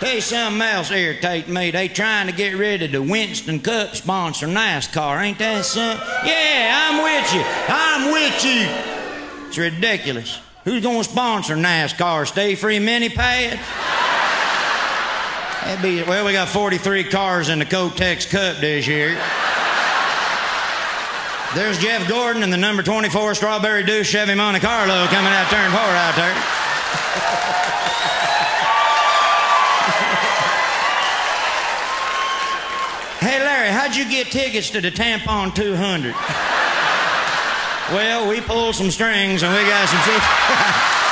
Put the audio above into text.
Tell you something else irritating me. They trying to get rid of the Winston Cup sponsor NASCAR. Ain't that something? Yeah, I'm with you. I'm with you. It's ridiculous. Who's going to sponsor NASCAR? Stayfree mini pad? That'd be, well, we got 43 cars in the Kotex Cup this year. There's Jeff Gordon and the number 24 Strawberry Deuce Chevy Monte Carlo coming out turn four out there. Hey, Larry, how'd you get tickets to the Tampon 200? well, we pulled some strings and we got some tickets.